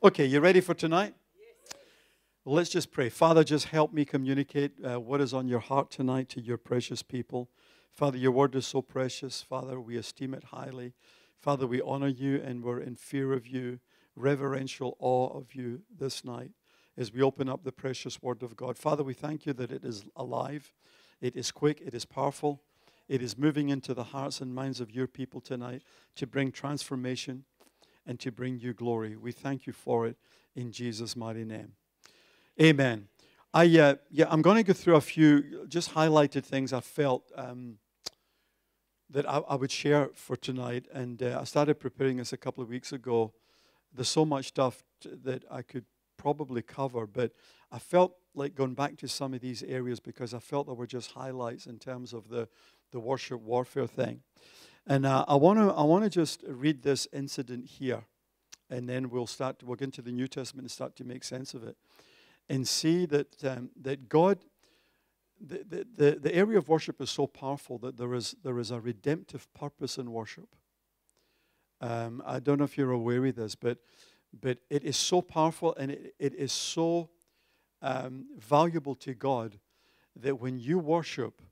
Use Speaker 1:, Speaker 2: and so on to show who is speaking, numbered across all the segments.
Speaker 1: Okay, you ready for tonight? Let's just pray. Father, just help me communicate uh, what is on your heart tonight to your precious people. Father, your word is so precious. Father, we esteem it highly. Father, we honor you and we're in fear of you, reverential awe of you this night as we open up the precious word of God. Father, we thank you that it is alive, it is quick, it is powerful, it is moving into the hearts and minds of your people tonight to bring transformation and to bring you glory. We thank you for it in Jesus' mighty name. Amen. I, uh, yeah, I'm going to go through a few just highlighted things I felt um, that I, I, would share for tonight. And uh, I started preparing this a couple of weeks ago. There's so much stuff t- that I could probably cover, but I felt like going back to some of these areas because I felt there were just highlights in terms of the, the worship warfare thing. And uh, I want to I want to just read this incident here, and then we'll start. To, we'll get into the New Testament and start to make sense of it, and see that um, that God, the, the, the, area of worship is so powerful that there is there is a redemptive purpose in worship. Um, I don't know if you're aware of this, but but it is so powerful and it, it is so um, valuable to God that when you worship,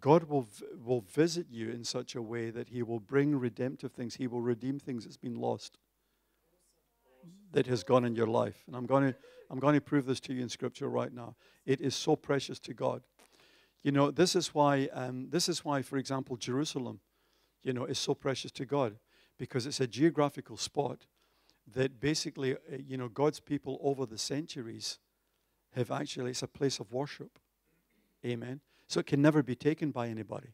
Speaker 1: God will, will visit you in such a way that He will bring redemptive things. He will redeem things that's been lost, that has gone in your life. And I'm going to, I'm going to prove this to you in Scripture right now. It is so precious to God. You know, this is why, um, this is why, for example, Jerusalem, you know, is so precious to God because it's a geographical spot that basically, uh, you know, God's people over the centuries have actually, it's a place of worship. Amen. So it can never be taken by anybody.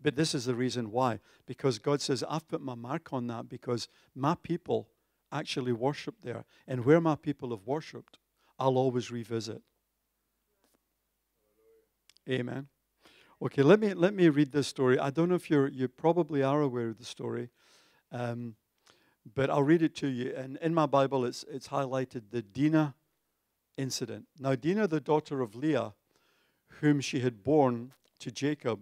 Speaker 1: But this is the reason why. Because God says, I've put my mark on that because my people actually worship there. And where my people have worshiped, I'll always revisit. Amen. Okay, let me let me read this story. I don't know if you're you probably are aware of the story, um, but I'll read it to you. And in my Bible, it's it's highlighted the Dinah incident. Now, Dinah, the daughter of Leah, whom she had borne to Jacob,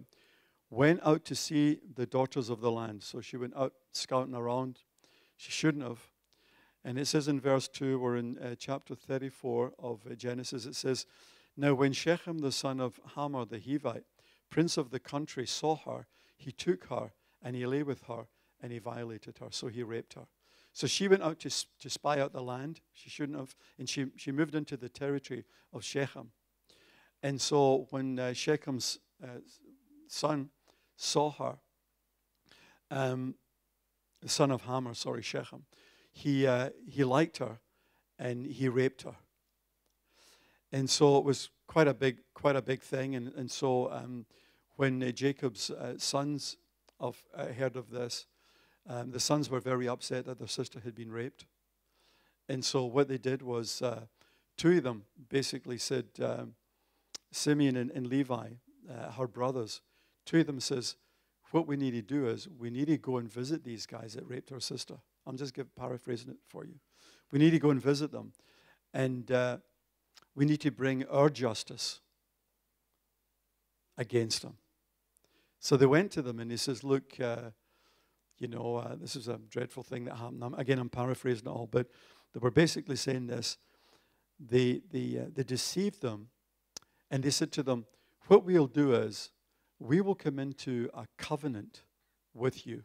Speaker 1: went out to see the daughters of the land. So she went out scouting around. She shouldn't have. And it says in verse 2, or in uh, chapter 34 of uh, Genesis, it says, Now when Shechem, the son of Hamor the Hivite, prince of the country, saw her, he took her and he lay with her and he violated her. So he raped her. So she went out to, to spy out the land. She shouldn't have. And she, she moved into the territory of Shechem. And so when uh, Shechem's uh, son saw her, um, the son of Hamor, sorry, Shechem, he, uh, he liked her and he raped her. And so it was quite a big, quite a big thing. And, and so um, when uh, Jacob's uh, sons of, uh, heard of this, um, the sons were very upset that their sister had been raped. And so what they did was uh, two of them basically said, um, Simeon and, and Levi, uh, her brothers, two of them says, what we need to do is we need to go and visit these guys that raped our sister. I'm just give, paraphrasing it for you. We need to go and visit them. And uh, we need to bring our justice against them. So they went to them and he says, Look, uh, you know, uh, this is a dreadful thing that happened. I'm, again, I'm paraphrasing it all, but they were basically saying this. They, they, uh, they deceived them and they said to them, What we'll do is we will come into a covenant with you.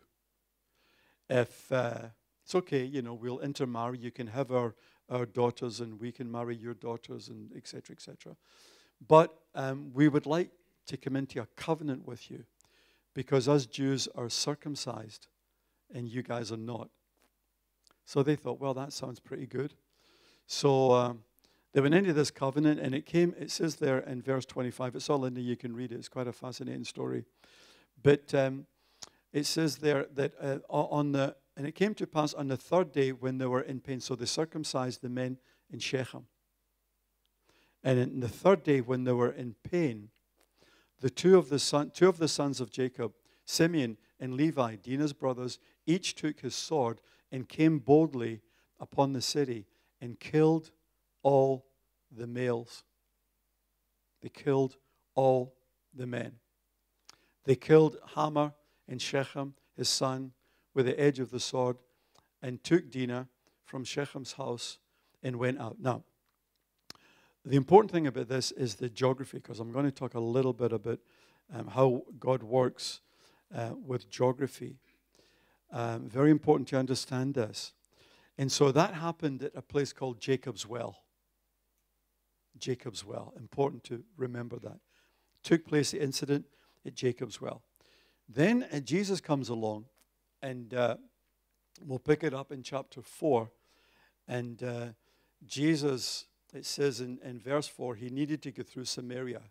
Speaker 1: If uh, it's okay, you know, we'll intermarry, you can have our, our daughters and we can marry your daughters and etc. etc. But um, we would like to come into a covenant with you because us Jews are circumcised and you guys are not. So they thought, well, that sounds pretty good. So um, they went into this covenant, and it came, it says there in verse 25, it's all in there, you can read it, it's quite a fascinating story. But um, it says there that uh, on the, and it came to pass on the third day when they were in pain, so they circumcised the men in Shechem. And in the third day when they were in pain, the two of the, son, two of the sons of Jacob, Simeon and Levi, Dinah's brothers, each took his sword and came boldly upon the city and killed all the males. They killed all the men. They killed Hamor and Shechem, his son, with the edge of the sword, and took Dinah from Shechem's house and went out. Now, the important thing about this is the geography, because I'm going to talk a little bit about um, how God works uh, with geography. Um, very important to understand this. And so that happened at a place called Jacob's Well. Jacob's Well. Important to remember that. Took place the incident at Jacob's Well. Then uh, Jesus comes along, and uh, we'll pick it up in chapter 4. And uh, Jesus, it says in, in verse 4, he needed to go through Samaria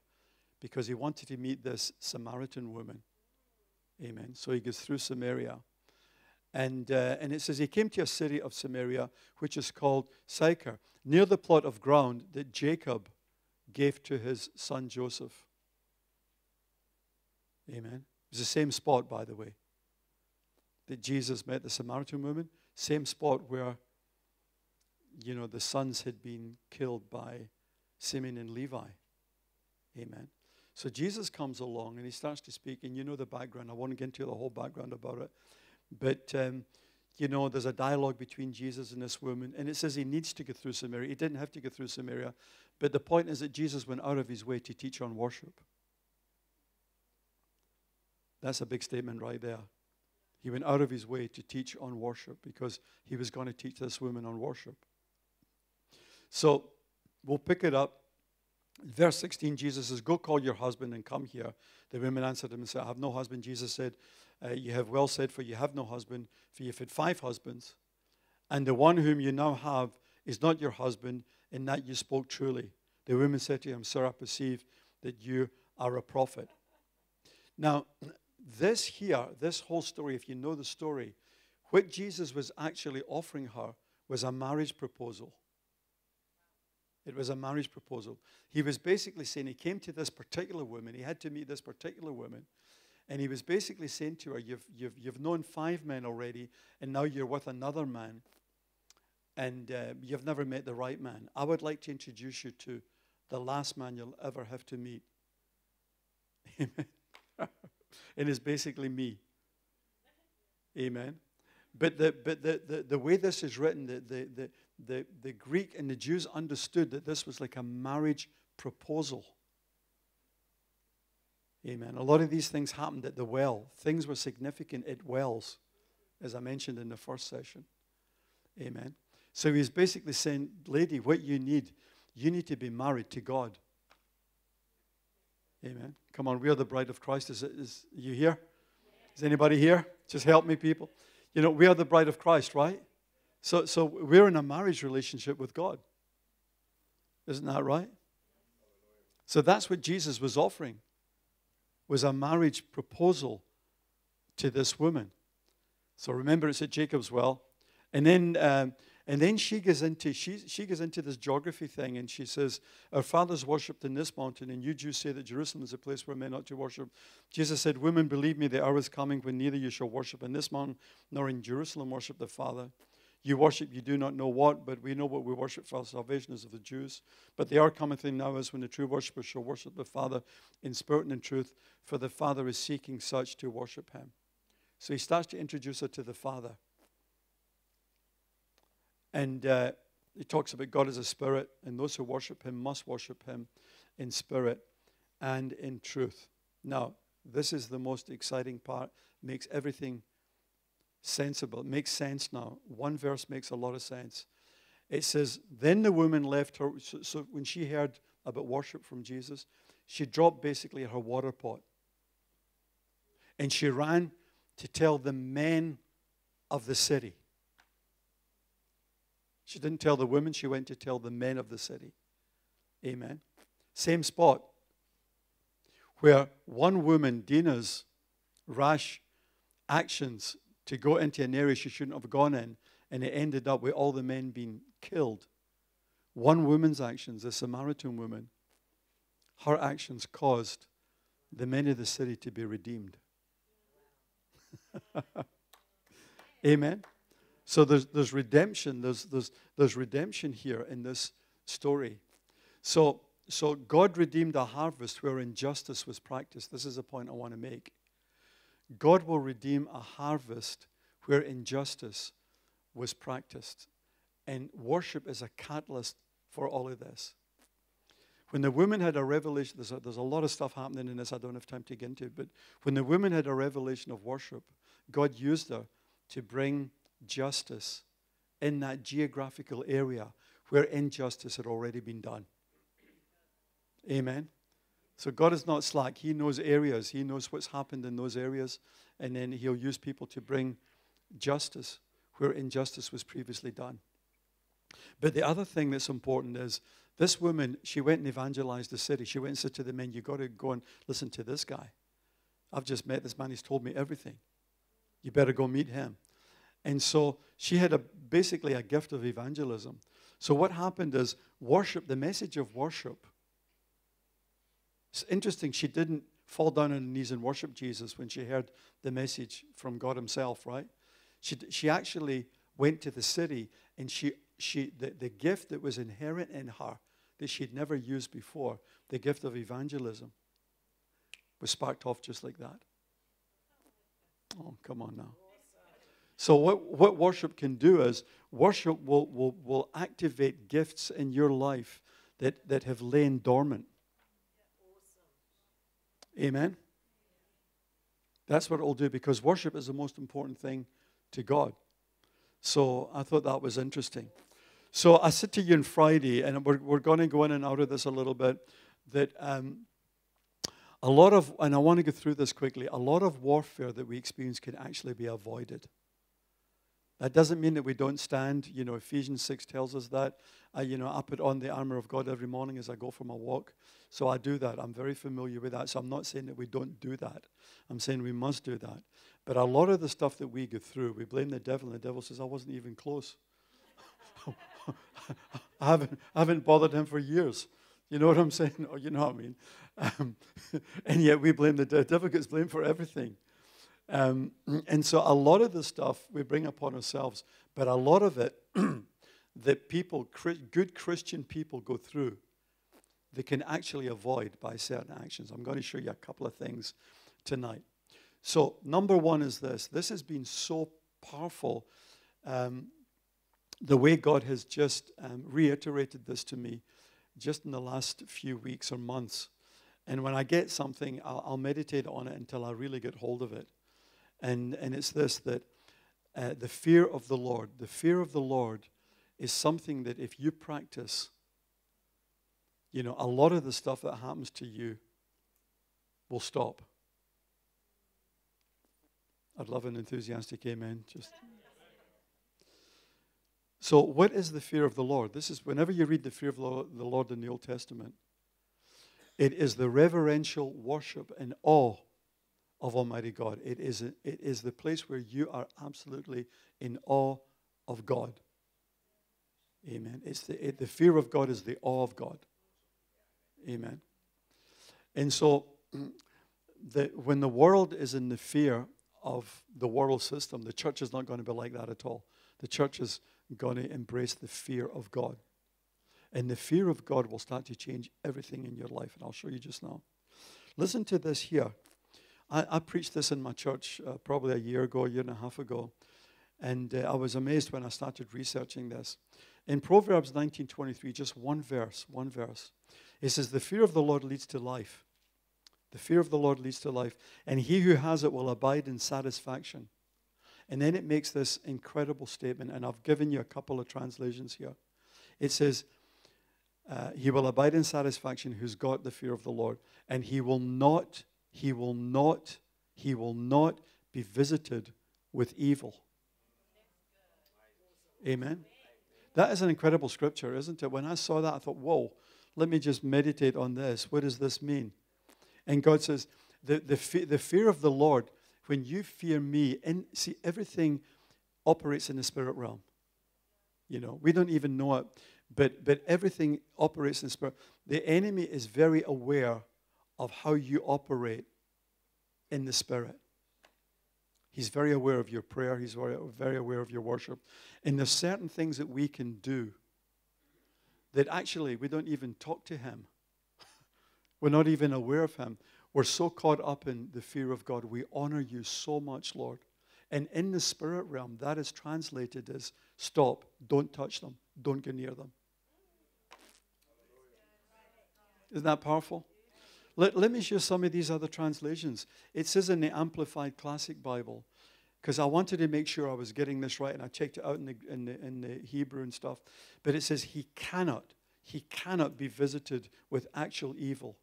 Speaker 1: because he wanted to meet this Samaritan woman. Amen. So he goes through Samaria. And, uh, and it says he came to a city of Samaria, which is called Sychar, near the plot of ground that Jacob gave to his son Joseph. Amen. It was the same spot, by the way, that Jesus met the Samaritan woman. Same spot where, you know, the sons had been killed by Simeon and Levi. Amen. So Jesus comes along and he starts to speak, and you know the background. I won't get into the whole background about it. But, um, you know, there's a dialogue between Jesus and this woman, and it says he needs to go through Samaria. He didn't have to go through Samaria. But the point is that Jesus went out of his way to teach on worship. That's a big statement right there. He went out of his way to teach on worship because he was going to teach this woman on worship. So we'll pick it up. Verse 16, Jesus says, Go call your husband and come here. The women answered him and said, I have no husband. Jesus said, uh, You have well said, for you have no husband, for you've had five husbands, and the one whom you now have is not your husband, in that you spoke truly. The women said to him, Sir, I perceive that you are a prophet. Now, this here, this whole story, if you know the story, what Jesus was actually offering her was a marriage proposal. It was a marriage proposal. He was basically saying he came to this particular woman, he had to meet this particular woman, and he was basically saying to her, You've, you've, you've known five men already, and now you're with another man, and uh, you've never met the right man. I would like to introduce you to the last man you'll ever have to meet. Amen. And it is basically me. Amen. But the, but the, the, the way this is written, the, the, the, the, the Greek and the Jews understood that this was like a marriage proposal. Amen. A lot of these things happened at the well. Things were significant at wells, as I mentioned in the first session. Amen. So he's basically saying, lady, what you need, you need to be married to God. Amen. Come on, we are the bride of Christ. Is, is you here? Is anybody here? Just help me, people. You know, we are the bride of Christ, right? So, so we're in a marriage relationship with God. Isn't that right? So that's what Jesus was offering was a marriage proposal to this woman. So remember, it's at Jacob's well. And then um, and then she goes into she, she goes into this geography thing and she says, Our fathers worshipped in this mountain, and you Jews say that Jerusalem is a place where men ought to worship. Jesus said, Women, believe me, the hour is coming when neither you shall worship in this mountain nor in Jerusalem worship the Father. You worship, you do not know what, but we know what we worship for salvation is of the Jews. But the hour cometh in now is when the true worshippers shall worship the Father in spirit and in truth, for the Father is seeking such to worship him. So he starts to introduce her to the Father. And uh, he talks about God as a spirit, and those who worship him must worship him in spirit and in truth. Now, this is the most exciting part, makes everything sensible. It makes sense now. One verse makes a lot of sense. It says, Then the woman left her. So, so when she heard about worship from Jesus, she dropped basically her water pot. And she ran to tell the men of the city. She didn't tell the women, she went to tell the men of the city. Amen. Same spot where one woman, Dinah's rash actions to go into an area she shouldn't have gone in, and it ended up with all the men being killed. One woman's actions, the Samaritan woman, her actions caused the men of the city to be redeemed. Amen. So there's, there's redemption. There's, there's, there's redemption here in this story. So, so God redeemed a harvest where injustice was practiced. This is a point I want to make. God will redeem a harvest where injustice was practiced. And worship is a catalyst for all of this. When the woman had a revelation, there's a, there's a lot of stuff happening in this I don't have time to get into, but when the woman had a revelation of worship, God used her to bring justice in that geographical area where injustice had already been done. Amen. So God is not slack. He knows areas, He knows what's happened in those areas, and then He'll use people to bring justice where injustice was previously done. But the other thing that's important is this woman, she went and evangelized the city. She went and said to the men, You've got to go and listen to this guy. I've just met this man, he's told me everything. You better go meet him. And so she had a, basically a gift of evangelism. So what happened is worship, the message of worship. It's interesting, she didn't fall down on her knees and worship Jesus when she heard the message from God Himself, right? She, she actually went to the city and she, she, the, the gift that was inherent in her that she'd never used before, the gift of evangelism, was sparked off just like that. Oh, come on now. So, what, what worship can do is worship will, will, will activate gifts in your life that, that have lain dormant. Amen? That's what it will do because worship is the most important thing to God. So, I thought that was interesting. So, I said to you on Friday, and we're, we're going to go in and out of this a little bit, that um, a lot of, and I want to go through this quickly, a lot of warfare that we experience can actually be avoided. That doesn't mean that we don't stand. You know, Ephesians 6 tells us that. I, you know, I put on the armor of God every morning as I go for my walk. So I do that. I'm very familiar with that. So I'm not saying that we don't do that. I'm saying we must do that. But a lot of the stuff that we go through, we blame the devil, and the devil says, I wasn't even close. I, haven't, I haven't bothered him for years. You know what I'm saying? Oh, you know what I mean? Um, and yet we blame the devil. Devil gets blamed for everything. Um, and so a lot of the stuff we bring upon ourselves, but a lot of it that people, good Christian people go through, they can actually avoid by certain actions. I'm going to show you a couple of things tonight. So, number one is this this has been so powerful. Um, the way God has just um, reiterated this to me just in the last few weeks or months. And when I get something, I'll, I'll meditate on it until I really get hold of it. And, and it's this that uh, the fear of the Lord, the fear of the Lord is something that if you practice, you know, a lot of the stuff that happens to you will stop. I'd love an enthusiastic amen. Just. So, what is the fear of the Lord? This is whenever you read the fear of the Lord in the Old Testament, it is the reverential worship and awe of Almighty God. It is, a, it is the place where you are absolutely in awe of God. Amen. It's the, it, the fear of God is the awe of God. Amen. And so, the, when the world is in the fear of the world system, the church is not going to be like that at all. The church is going to embrace the fear of God. And the fear of God will start to change everything in your life. And I'll show you just now. Listen to this here. I, I preached this in my church uh, probably a year ago, a year and a half ago. And uh, I was amazed when I started researching this. In Proverbs 19:23, just one verse, one verse. It says, "The fear of the Lord leads to life. The fear of the Lord leads to life, and he who has it will abide in satisfaction." And then it makes this incredible statement, and I've given you a couple of translations here. It says, uh, "He will abide in satisfaction who's got the fear of the Lord, and he will not he will not, he will not be visited with evil. Amen. That is an incredible scripture, isn't it? When I saw that, I thought, whoa, let me just meditate on this. What does this mean? And God says, the, the, fe- the fear of the Lord, when you fear me, and see, everything operates in the spirit realm. You know, we don't even know it, but, but everything operates in the spirit. The enemy is very aware of how you operate in the Spirit. He's very aware of your prayer, He's very, aware of your worship. And there's certain things that we can do that actually we don't even talk to Him. We're not even aware of Him. We're so caught up in the fear of God. We honor you so much, Lord. And in the spirit realm, that is translated as stop, don't touch them, don't go near them. Isn't that powerful? Let, let me share some of these other translations. It says in the Amplified Classic Bible, because I wanted to make sure I was getting this right, and I checked it out in the, in the, in the Hebrew and stuff. But it says, He cannot, He cannot be visited with actual evil.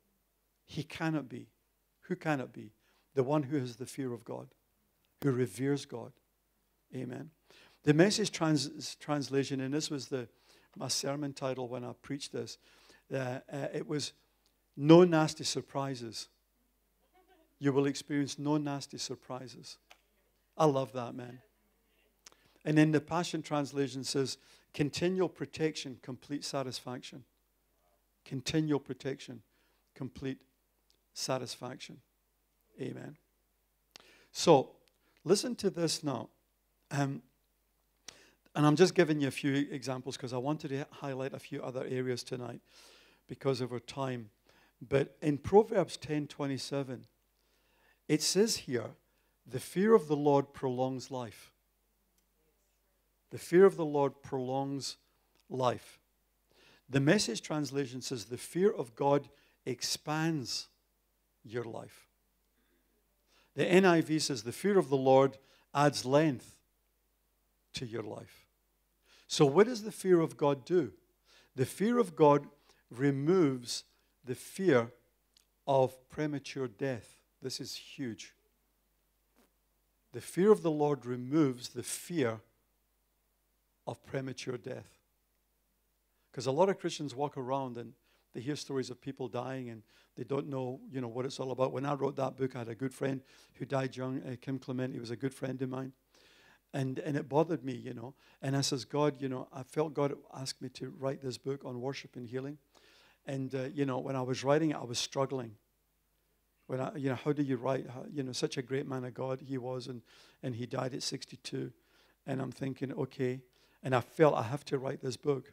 Speaker 1: He cannot be. Who cannot be? The one who has the fear of God, who reveres God. Amen. The message trans- translation, and this was the, my sermon title when I preached this, uh, uh, it was No Nasty Surprises. You will experience no nasty surprises. I love that, man. And then the Passion Translation says, continual protection, complete satisfaction. Continual protection, complete satisfaction. Amen. So, listen to this now. Um, and I'm just giving you a few examples because I wanted to highlight a few other areas tonight because of our time. But in Proverbs 10:27, it says here, "The fear of the Lord prolongs life." The fear of the Lord prolongs life. The message translation says, "The fear of God expands your life." The NIV says, "The fear of the Lord adds length to your life." So, what does the fear of God do? The fear of God removes the fear of premature death. This is huge. The fear of the Lord removes the fear of premature death. Because a lot of Christians walk around and they hear stories of people dying and they don't know, you know, what it's all about. When I wrote that book, I had a good friend who died young, uh, Kim Clement. He was a good friend of mine. And, and it bothered me, you know. And I says, God, you know, I felt God asked me to write this book on worship and healing. And, uh, you know, when I was writing it, I was struggling. When I, you know, how do you write? How, you know, such a great man of God he was, and, and he died at 62. And I'm thinking, okay. And I felt I have to write this book.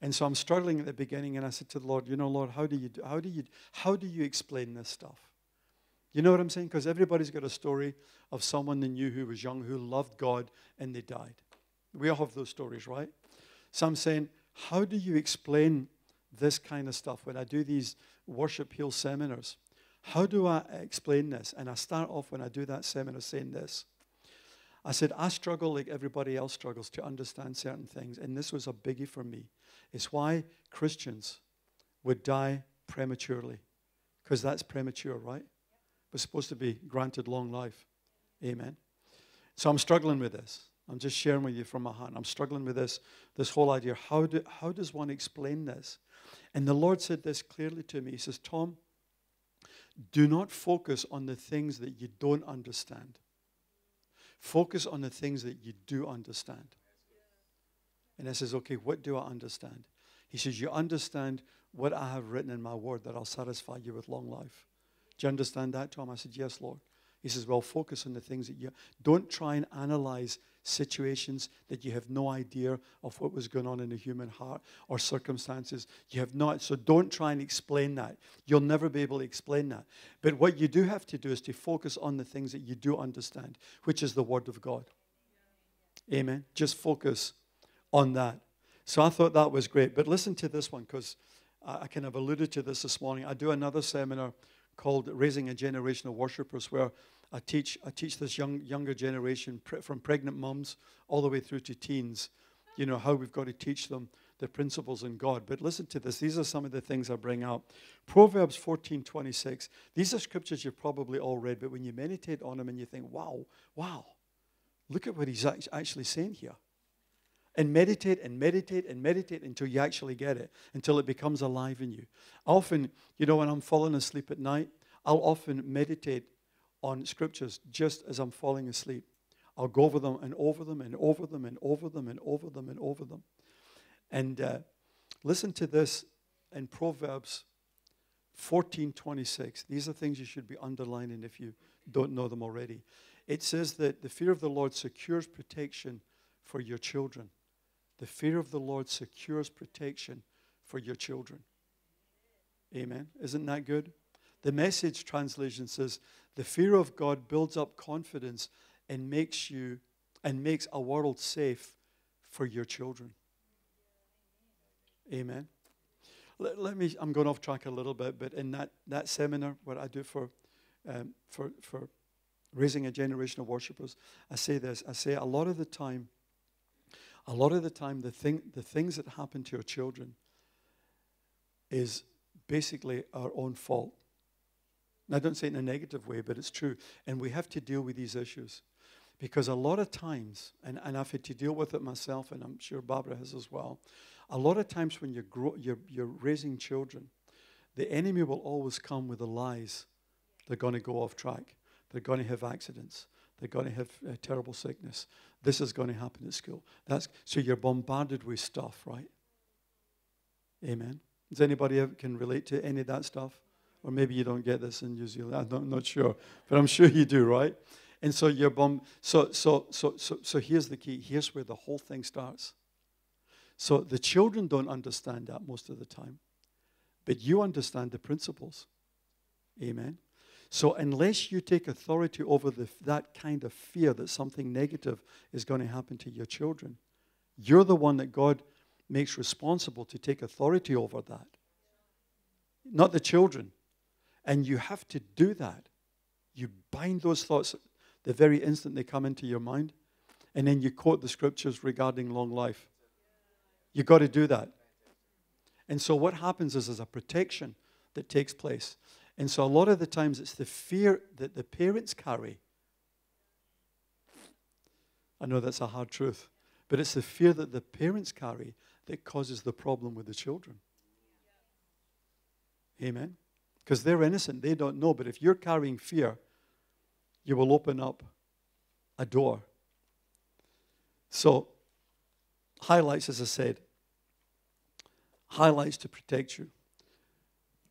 Speaker 1: And so I'm struggling at the beginning, and I said to the Lord, you know, Lord, how do you, do, how do you, how do you explain this stuff? You know what I'm saying? Because everybody's got a story of someone they knew who was young, who loved God, and they died. We all have those stories, right? So I'm saying, how do you explain this kind of stuff when I do these worship heal seminars? How do I explain this? And I start off when I do that seminar saying this. I said, I struggle like everybody else struggles to understand certain things. And this was a biggie for me. It's why Christians would die prematurely. Because that's premature, right? We're supposed to be granted long life. Amen. So I'm struggling with this. I'm just sharing with you from my heart. I'm struggling with this, this whole idea. How, do, how does one explain this? And the Lord said this clearly to me. He says, Tom, do not focus on the things that you don't understand. Focus on the things that you do understand. And I says, okay, what do I understand? He says, you understand what I have written in my word that I'll satisfy you with long life. Do you understand that, Tom? I said, Yes, Lord. He says, Well, focus on the things that you don't try and analyze situations that you have no idea of what was going on in the human heart or circumstances. You have not. So don't try and explain that. You'll never be able to explain that. But what you do have to do is to focus on the things that you do understand, which is the Word of God. Amen. Just focus on that. So I thought that was great. But listen to this one because I kind of alluded to this this morning. I do another seminar called Raising a Generation of Worshippers, where I teach, I teach this young, younger generation pre- from pregnant mums all the way through to teens, you know, how we've got to teach them the principles in God. But listen to this. These are some of the things I bring out. Proverbs 14, 26. These are scriptures you've probably all read, but when you meditate on them and you think, wow, wow, look at what he's actually saying here and meditate and meditate and meditate until you actually get it, until it becomes alive in you. Often, you know, when I'm falling asleep at night, I'll often meditate on scriptures just as I'm falling asleep. I'll go over them and over them and over them and over them and over them and over them. And uh, listen to this in Proverbs 14:26. These are things you should be underlining if you don't know them already. It says that the fear of the Lord secures protection for your children. The fear of the Lord secures protection for your children. Amen. Isn't that good? The message translation says, The fear of God builds up confidence and makes you and makes a world safe for your children. Amen. Let, let, me, I'm going off track a little bit, but in that, that seminar, what I do for, um, for, for raising a generation of worshipers, I say this I say a lot of the time, a lot of the time, the, thing, the things that happen to your children is basically our own fault. I don't say it in a negative way, but it's true. And we have to deal with these issues. Because a lot of times, and, and I've had to deal with it myself, and I'm sure Barbara has as well, a lot of times when you're, grow, you're, you're raising children, the enemy will always come with the lies. They're going to go off track. They're going to have accidents. They're going to have uh, terrible sickness. This is going to happen at school. That's, so you're bombarded with stuff, right? Amen. Does anybody can relate to any of that stuff? Or maybe you don't get this in New Zealand. I'm not sure, but I'm sure you do, right? And so you're bomb. So so so so so here's the key. Here's where the whole thing starts. So the children don't understand that most of the time, but you understand the principles. Amen. So unless you take authority over the, that kind of fear that something negative is going to happen to your children, you're the one that God makes responsible to take authority over that, not the children. And you have to do that. You bind those thoughts the very instant they come into your mind, and then you quote the scriptures regarding long life. You've got to do that. And so what happens is there's a protection that takes place. And so a lot of the times it's the fear that the parents carry. I know that's a hard truth, but it's the fear that the parents carry that causes the problem with the children. Amen? Because they're innocent, they don't know. But if you're carrying fear, you will open up a door. So, highlights, as I said, highlights to protect you.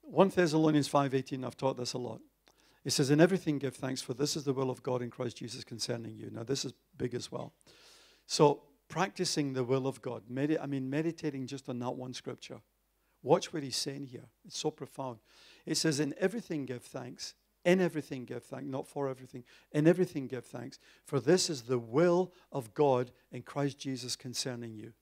Speaker 1: 1 Thessalonians 5:18, I've taught this a lot. It says, In everything give thanks, for this is the will of God in Christ Jesus concerning you. Now, this is big as well. So, practicing the will of God, I mean, meditating just on that one scripture. Watch what he's saying here. It's so profound. It says, In everything give thanks. In everything give thanks, not for everything. In everything give thanks. For this is the will of God in Christ Jesus concerning you.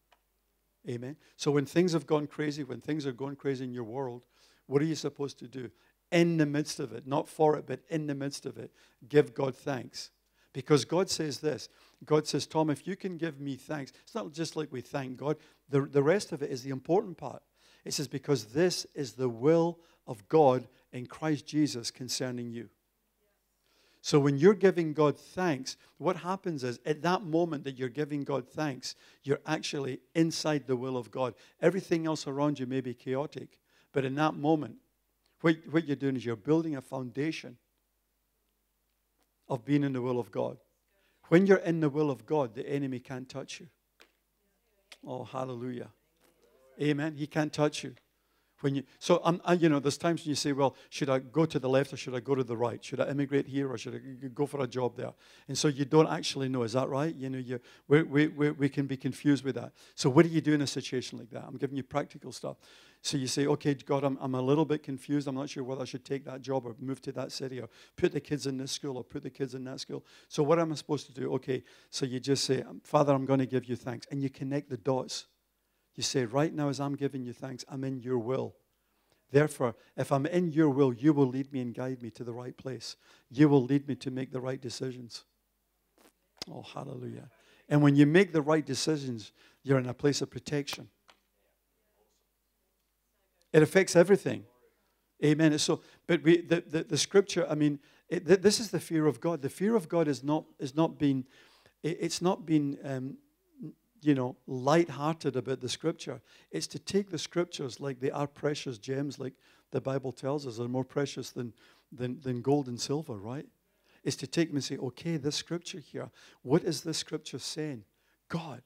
Speaker 1: Amen. So when things have gone crazy, when things are going crazy in your world, what are you supposed to do? In the midst of it, not for it, but in the midst of it, give God thanks. Because God says this God says, Tom, if you can give me thanks, it's not just like we thank God, the, the rest of it is the important part. It says, because this is the will of God in Christ Jesus concerning you. So when you're giving God thanks, what happens is at that moment that you're giving God thanks, you're actually inside the will of God. Everything else around you may be chaotic, but in that moment, what, what you're doing is you're building a foundation of being in the will of God. When you're in the will of God, the enemy can't touch you. Oh, hallelujah. Amen. He can't touch you. When you, so, um, you know, there's times when you say, well, should I go to the left or should I go to the right? Should I immigrate here or should I go for a job there? And so you don't actually know. Is that right? You know, you, we, we, we, we can be confused with that. So what do you do in a situation like that? I'm giving you practical stuff. So you say, okay, God, I'm, I'm a little bit confused. I'm not sure whether I should take that job or move to that city or put the kids in this school or put the kids in that school. So what am I supposed to do? Okay, so you just say, Father, I'm going to give you thanks. And you connect the dots. You say, right now, as I'm giving you thanks, I'm in your will. Therefore, if I'm in your will, you will lead me and guide me to the right place. You will lead me to make the right decisions. Oh, hallelujah. And when you make the right decisions, you're in a place of protection. It affects everything. Amen. So, but we, the, the, the scripture, I mean, it, this is the fear of God. The fear of God is not, is not being, it, it's not being um, you know, light-hearted about the scripture. It's to take the scriptures like they are precious gems, like the Bible tells us, are more precious than, than, than gold and silver, right? Is to take them and say, okay, this scripture here, what is this scripture saying? God,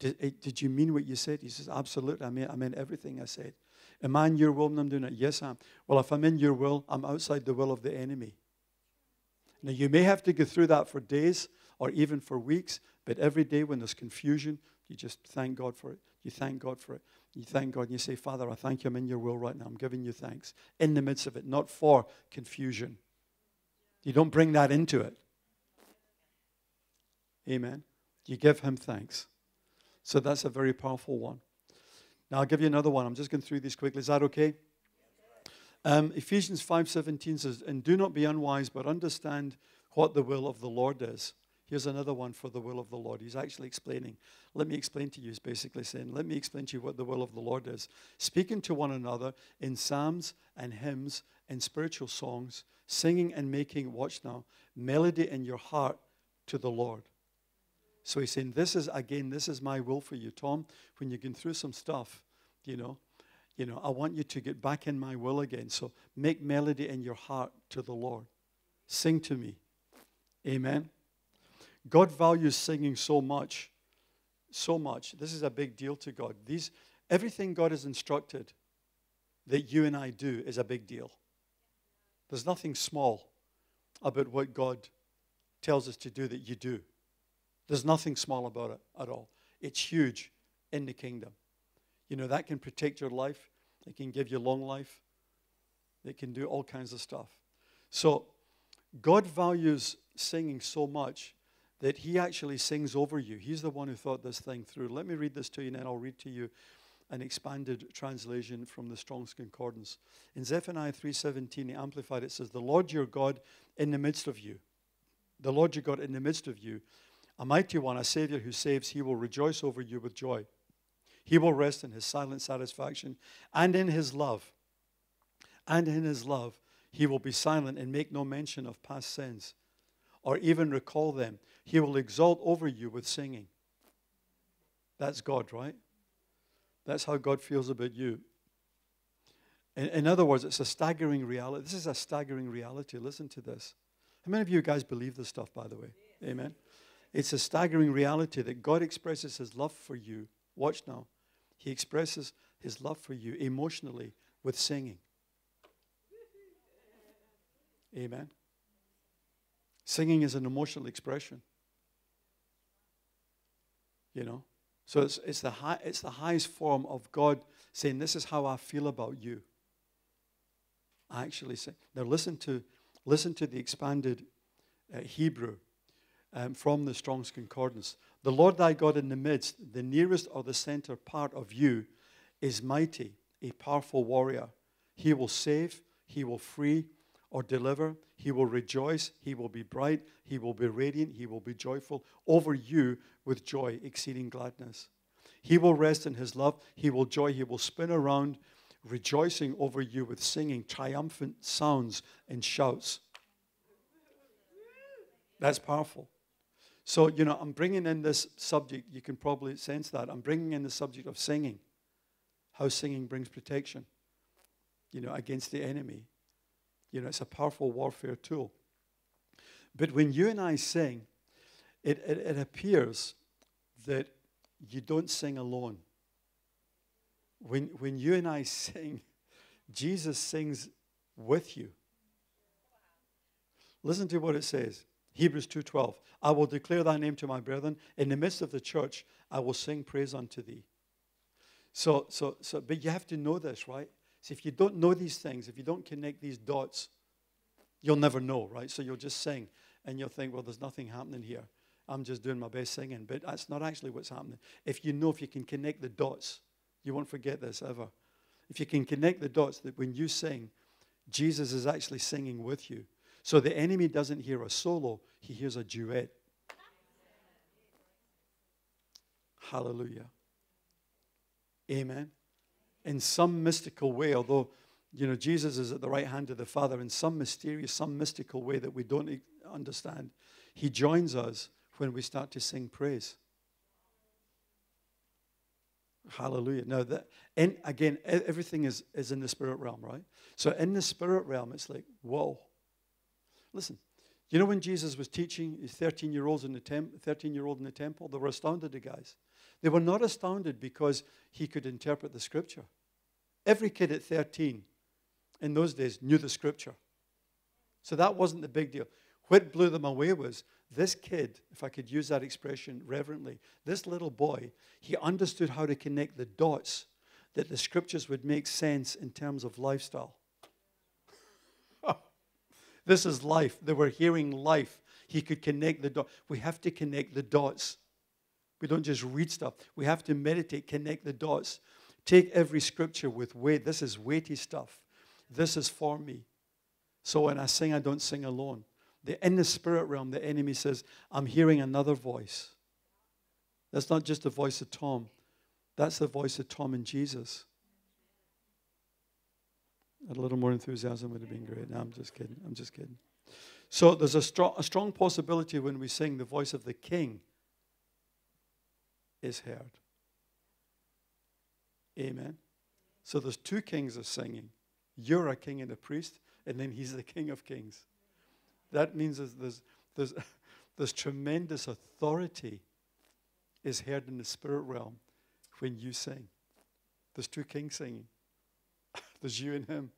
Speaker 1: did, eh, did you mean what you said? He says, absolutely. I mean, I meant everything I said. Am I in your will and I'm doing it? Yes, I am. Well, if I'm in your will, I'm outside the will of the enemy. Now, you may have to go through that for days or even for weeks, but every day when there's confusion, you just thank God for it. You thank God for it. You thank God and you say, Father, I thank you. I'm in your will right now. I'm giving you thanks in the midst of it, not for confusion. You don't bring that into it. Amen. You give him thanks. So that's a very powerful one. Now I'll give you another one. I'm just going through these quickly. Is that okay? Um, Ephesians 5:17 says, "And do not be unwise, but understand what the will of the Lord is." Here's another one for the will of the Lord. He's actually explaining. Let me explain to you. He's basically saying, "Let me explain to you what the will of the Lord is." Speaking to one another in psalms and hymns and spiritual songs, singing and making watch now melody in your heart to the Lord. So he's saying, This is again, this is my will for you, Tom. When you're going through some stuff, you know, you know, I want you to get back in my will again. So make melody in your heart to the Lord. Sing to me. Amen. God values singing so much. So much. This is a big deal to God. These everything God has instructed that you and I do is a big deal. There's nothing small about what God tells us to do that you do. There's nothing small about it at all. It's huge in the kingdom. You know, that can protect your life, it can give you long life, it can do all kinds of stuff. So, God values singing so much that He actually sings over you. He's the one who thought this thing through. Let me read this to you, and then I'll read to you an expanded translation from the Strong's Concordance. In Zephaniah 3:17, the Amplified, it says, "The Lord your God in the midst of you, the Lord your God in the midst of you, a mighty one, a Savior who saves, he will rejoice over you with joy. He will rest in his silent satisfaction and in his love. And in his love, he will be silent and make no mention of past sins or even recall them. He will exalt over you with singing. That's God, right? That's how God feels about you. In, in, other words, it's a staggering reality. This is a staggering reality. Listen to this. How many of you guys believe this stuff, by the way? Amen. It's a staggering reality that God expresses his love for you. Watch now. He expresses his love for you emotionally with singing. Amen. Singing is an emotional expression. You know? So it's, it's, the high, it's the highest form of God saying, This is how I feel about you. I actually say. Now listen to, listen to the expanded uh, Hebrew um, from the Strong's Concordance. The Lord thy God in the midst, the nearest or the center part of you, is mighty, a powerful warrior. He will save, he will free or deliver, he will rejoice, he will be bright, he will be radiant, he will be joyful over you with joy, exceeding gladness. He will rest in his love, he will joy, he will spin around, rejoicing over you with singing, triumphant sounds and shouts. That's powerful. So, you know, I'm bringing in this subject, you can probably sense that. I'm bringing in the subject of singing, how singing brings protection, you know, against the enemy. You know, it's a powerful warfare tool. But when you and I sing, it, it, it appears that you don't sing alone. When, when you and I sing, Jesus sings with you. Listen to what it says. Hebrews 2:12 I will declare thy name to my brethren in the midst of the church I will sing praise unto thee. So so so but you have to know this, right? So if you don't know these things, if you don't connect these dots, you'll never know, right? So you'll just sing and you'll think, well, there's nothing happening here. I'm just doing my best singing, but that's not actually what's happening. If you know, if you can connect the dots, you won't forget this ever. If you can connect the dots that when you sing, Jesus is actually singing with you. So the enemy doesn't hear a solo, he hears a duet. Hallelujah. Amen. In some mystical way, although you know Jesus is at the right hand of the Father, in some mysterious, some mystical way that we don't understand, he joins us when we start to sing praise. Hallelujah. Now that and again, everything is, is in the spirit realm, right? So in the spirit realm, it's like, whoa. Listen, you know when Jesus was teaching his 13 year olds in the temp- 13 year old in the temple, they were astounded, the guys. They were not astounded because he could interpret the scripture. Every kid at 13 in those days knew the scripture. So that wasn't the big deal. What blew them away was this kid, if I could use that expression reverently, this little boy, he understood how to connect the dots that the scriptures would make sense in terms of lifestyle. This is life. They were hearing life. He could connect the dots. We have to connect the dots We don't just read stuff. We have to meditate, connect the dots. Take every scripture with weight. This is weighty stuff. This is for me. So when I sing, I don't sing alone. The, in the spirit realm, the enemy says, I'm hearing another voice. That's not just the voice of Tom, that's the voice of Tom and Jesus. A little more enthusiasm would have been great. No, I'm just kidding. I'm just kidding. So there's a a strong possibility when we sing the voice of the king is heard. Amen. So there's two kings of singing. You're a king and a priest, and then he's the king of kings. That means there's, there's, there's tremendous authority is heard in the spirit realm when you sing. There's two kings singing. there's you and him.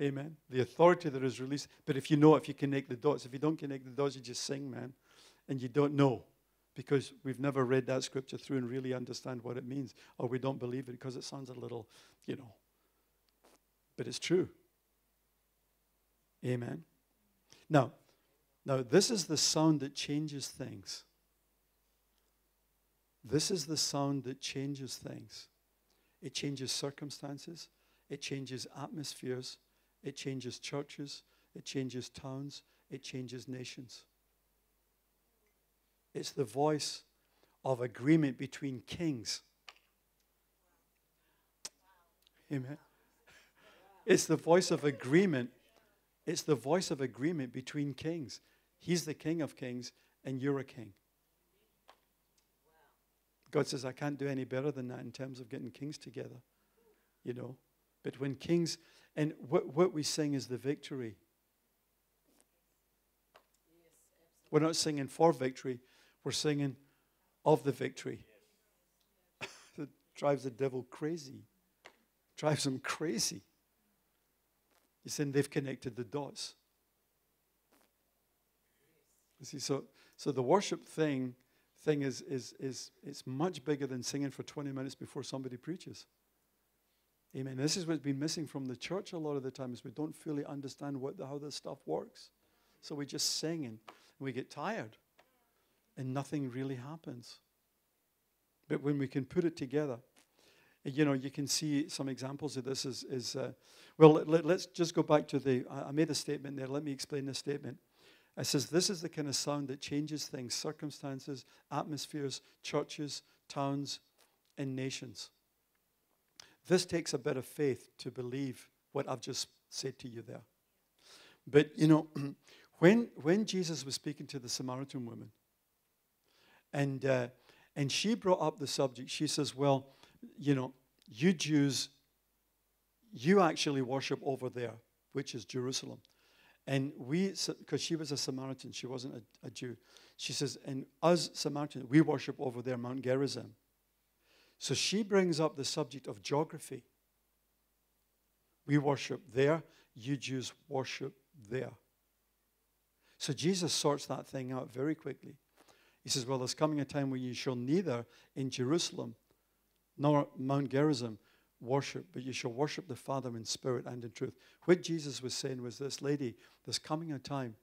Speaker 1: Amen. The authority that is released. But if you know, if you connect the dots, if you don't connect the dots, you just sing, man. And you don't know because we've never read that scripture through and really understand what it means, or we don't believe it because it sounds a little, you know. But it's true. Amen. Now, now this is the sound that changes things. This is the sound that changes things. It changes circumstances, it changes atmospheres, it changes churches, it changes towns, it changes nations. It's the voice of agreement between kings. Amen. It's the voice of agreement. It's the voice of agreement between kings. He's the king of kings, and you're a king. God says, I can't do any better than that in terms of getting kings together. You know? But when kings, and what, what we sing is the victory. We're not singing for victory, we're singing of the victory. it drives the devil crazy, drives him crazy. He's saying they've connected the dots. You see, so, so the worship thing thing is, is, is it's much bigger than singing for 20 minutes before somebody preaches. Amen. This is what's been missing from the church a lot of the time is we don't fully understand what the, how this stuff works. So we just sing and we get tired and nothing really happens. But when we can put it together, you know, you can see some examples of this. Is, is uh, well, let, us just go back to the. I made a statement there. Let me explain the statement. I says this is the kind of sound that changes things, circumstances, atmospheres, churches, towns, and nations. This takes a bit of faith to believe what I've just said to you there. But you know, when when Jesus was speaking to the Samaritan woman, and uh, and she brought up the subject, she says, "Well, you know, you Jews, you actually worship over there, which is Jerusalem." And we, because she was a Samaritan, she wasn't a, a, Jew. She says, and us Samaritans, we worship over there, Mount Gerizim. So she brings up the subject of geography. We worship there, you Jews worship there. So Jesus sorts that thing out very quickly. He says, Well, there's coming a time when you shall neither in Jerusalem nor Mount Gerizim worship, but you shall worship the Father in spirit and in truth. What Jesus was saying was this lady, there's coming a time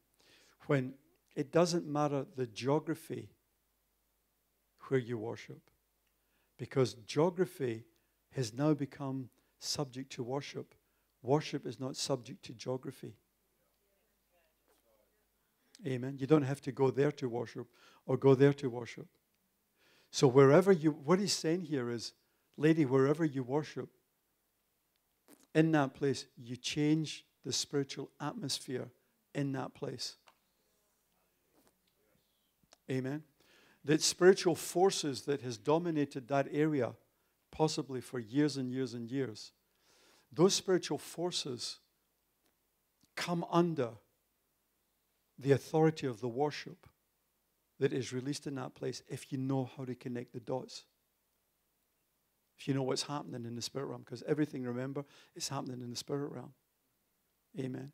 Speaker 1: when it doesn't matter the geography where you worship, because geography has now become subject to worship. Worship is not subject to geography. Amen. You don't have to go there to worship or go there to worship. So, wherever you, what he's saying here is, lady, wherever you worship, in that place, you change the spiritual atmosphere in that place. Amen. That spiritual forces that has dominated that area, possibly for years and years and years, those spiritual forces come under the authority of the worship that is released in that place if you know how to connect the dots if you know what's happening in the spirit realm, because everything, remember, is happening in the spirit realm. Amen.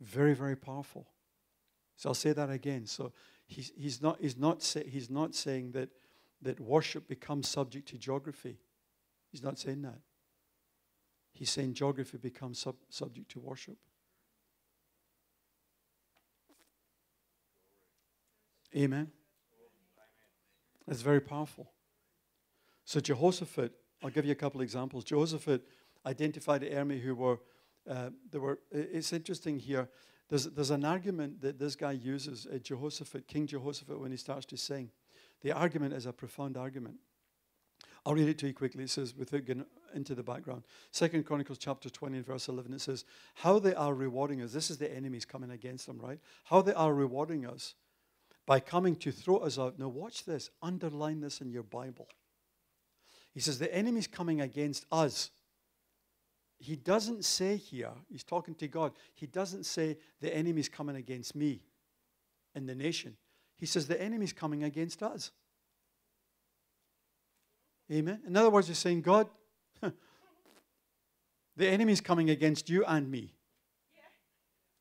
Speaker 1: Very, very powerful. So I'll say that again. So he's, he's, not, he's, not, say, he's not saying that, that worship becomes subject to geography. He's not saying that. He's saying geography becomes sub, subject to worship. Amen. It's very powerful. So Jehoshaphat, I'll give you a couple examples. Jehoshaphat identified the army who were, uh, there were, it's interesting here. There's, there's an argument that this guy uses, uh, Jehoshaphat, King Jehoshaphat, when he starts to sing. The argument is a profound argument. I'll read it to you quickly. It says, without getting into the background, Second Chronicles chapter 20 and verse 11, it says, How they are rewarding us. This is the enemies coming against them, right? How they are rewarding us by coming to throw us out. Now, watch this. Underline this in your Bible. He says, The enemy's coming against us. He doesn't say here, he's talking to God, he doesn't say, The enemy's coming against me and the nation. He says, The enemy's coming against us. Amen. In other words, he's saying, God, the enemy's coming against you and me.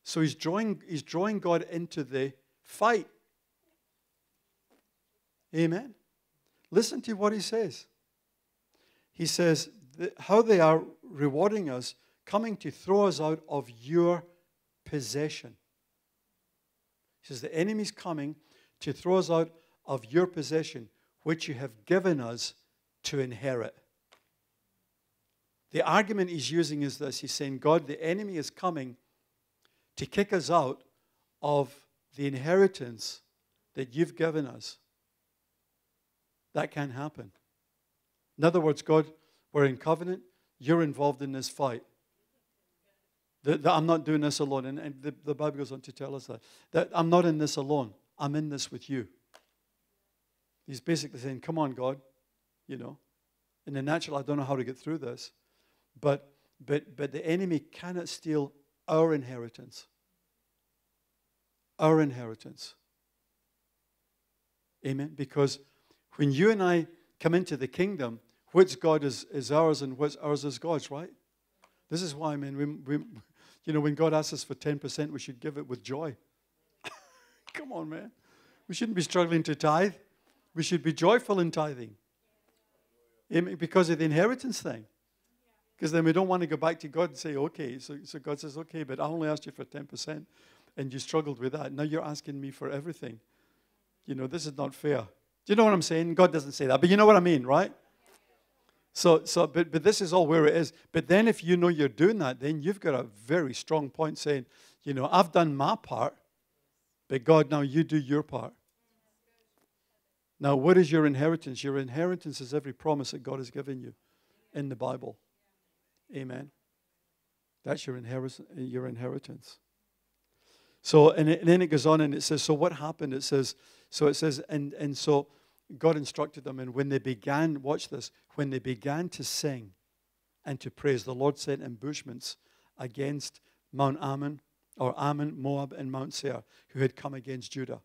Speaker 1: So he's drawing, he's drawing God into the fight. Amen. Listen to what he says. He says, How they are rewarding us, coming to throw us out of your possession. He says, The enemy's coming to throw us out of your possession, which you have given us to inherit. The argument he's using is this he's saying, God, the enemy is coming to kick us out of the inheritance that you've given us. That can't happen. In other words, God, we're in covenant, you're involved in this fight. That, I'm not doing this alone. And, and the, the Bible goes on to tell us that. That I'm not in this alone, I'm in this with you. He's basically saying, Come on, God, you know. In the natural, I don't know how to get through this. But, but, but the enemy cannot steal our inheritance. Our inheritance. Amen? Because when you and I come into the kingdom, which God is, is ours and which ours is God's, right? This is why, man, we, we, you know, when God asks us for 10%, we should give it with joy. Come on, man. We shouldn't be struggling to tithe. We should be joyful in tithing because of the inheritance thing. Because then we don't want to go back to God and say, okay. So, so God says, okay, but I only asked you for 10% and you struggled with that. Now you're asking me for everything. You know, this is not fair. Do you know what I'm saying? God doesn't say that, but you know what I mean, right? So, so but, but this is all where it is. But then if you know you're doing that, then you've got a very strong point saying, you know, I've done my part, but God, now you do your part. Now, what is your inheritance? Your inheritance is every promise that God has given you in the Bible. Amen. That's your inheritance. Your inheritance. So, and, it, and, then it goes on and it says, so what happened? It says, so it says, and, and so God instructed them, and when they began, watch this, when they began to sing and to praise, the Lord sent ambushments against Mount Ammon, or Ammon, Moab, and Mount Seir, who had come against Judah.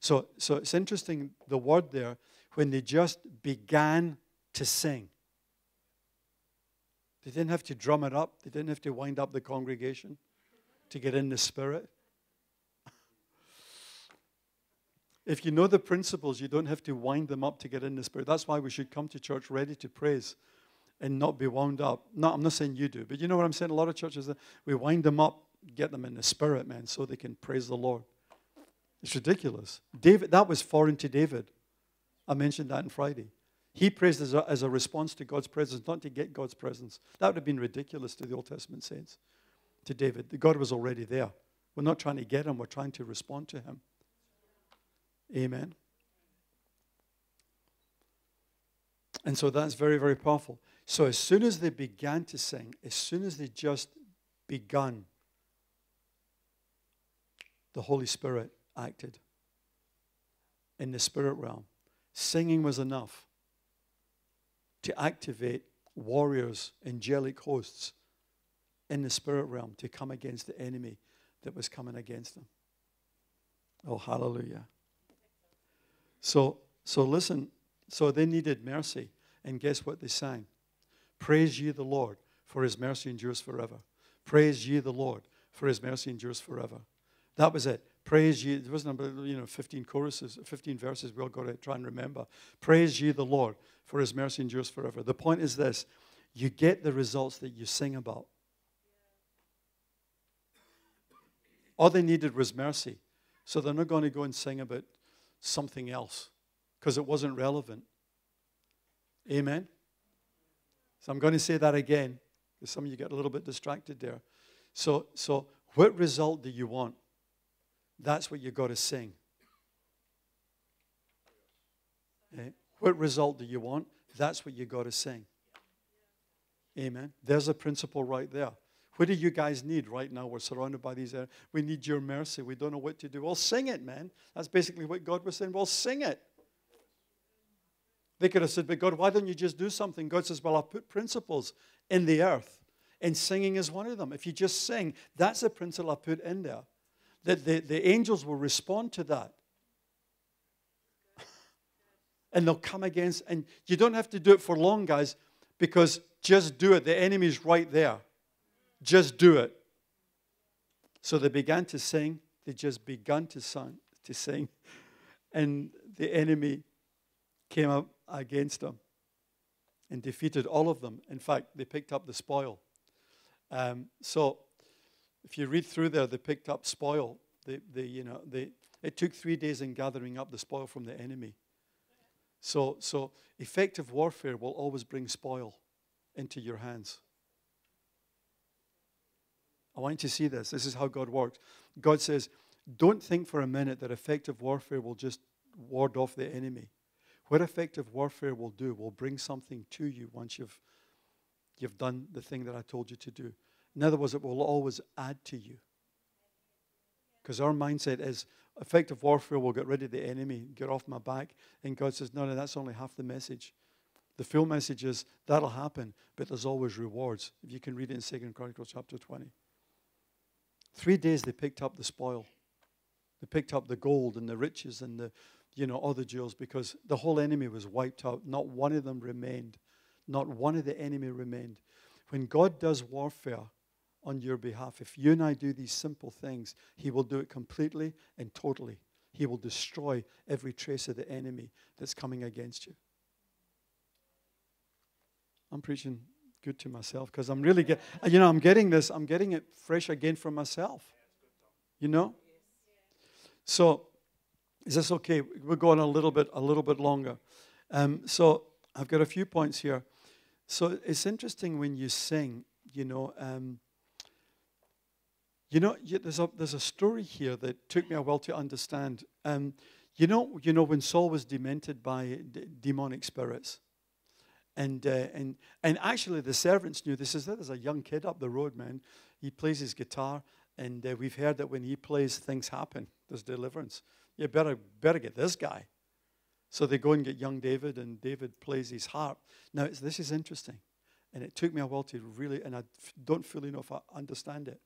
Speaker 1: So, so it's interesting, the word there, when they just began to sing. They didn't have to drum it up, they didn't have to wind up the congregation to get in the spirit. If you know the principles, you don't have to wind them up to get in the spirit. That's why we should come to church ready to praise and not be wound up. No, I'm not saying you do, but you know what I'm saying? A lot of churches, we wind them up, get them in the spirit, man, so they can praise the Lord. It's ridiculous. David, that was foreign to David. I mentioned that on Friday. He praised as a, as a response to God's presence, not to get God's presence. That would have been ridiculous to the Old Testament saints, to David. God was already there. We're not trying to get him, we're trying to respond to him. Amen. And so that's very, very powerful. So as soon as they began to sing, as soon as they just begun, the Holy Spirit acted in the spirit realm. Singing was enough to activate warriors, angelic hosts in the spirit realm to come against the enemy that was coming against them. Oh, hallelujah. So, so listen, so they needed mercy. And guess what they sang? Praise ye the Lord, for his mercy endures forever. Praise ye the Lord, for his mercy endures forever. That was it. Praise ye, there wasn't you know 15 choruses, 15 verses we all got to try and remember. Praise ye the Lord, for his mercy endures forever. The point is this you get the results that you sing about. All they needed was mercy. So they're not going to go and sing about something else because it wasn't relevant. Amen? So I'm going to say that again because some of you get a little bit distracted there. So, so what result do you want? That's what you've got to sing. Okay? Eh? What result do you want? That's what you've got to sing. Amen. There's a principle right there. What do you guys need right now? We're surrounded by these. We need your mercy. We don't know what to do. Well, sing it, man. That's basically what God was saying. Well, sing it. They could have said, But God, why don't you just do something? God says, Well, I've put principles in the earth, and singing is one of them. If you just sing, that's a principle I put in there. That the, the angels will respond to that. and they'll come against, and you don't have to do it for long, guys, because just do it. The enemy's right there. Just do it. So they began to sing. They just began to sing, to sing. And the enemy came up against them and defeated all of them. In fact, they picked up the spoil. Um, so if you read through there, they picked up spoil. They, they, you know, they, it took three days in gathering up the spoil from the enemy. So, so effective warfare will always bring spoil into your hands. I want you to see this. This is how God works. God says, don't think for a minute that effective warfare will just ward off the enemy. What effective warfare will do will bring something to you once you've, you've done the thing that I told you to do. In other words, it will always add to you. Because our mindset is effective warfare will get rid of the enemy, get off my back. And God says, no, no, that's only half the message. The full message is that'll happen, but there's always rewards. If you can read it in Second Chronicles chapter 20. Three days they picked up the spoil. They picked up the gold and the riches and the, you know, other jewels because the whole enemy was wiped out. Not one of them remained. Not one of the enemy remained. When God does warfare on your behalf, if you and I do these simple things, He will do it completely and totally. He will destroy every trace of the enemy that's coming against you. I'm preaching good to myself because I'm really get, you know, I'm getting this, I'm getting it fresh again from myself. You know? So, is this okay? We're going a little bit, a little bit longer. Um, so, I've got a few points here. So, it's interesting when you sing, you know, um, you know, there's a, there's a story here that took me a while to understand. Um, you know, you know, when Saul was demented by d- demonic spirits, and, uh, and, and actually, the servants knew this. Is there's a young kid up the road, man. He plays his guitar, and uh, we've heard that when he plays, things happen. There's deliverance. You better, better get this guy. So they go and get young David, and David plays his harp. Now, this is interesting. And it took me a while to really, and I don't fully know if I understand it.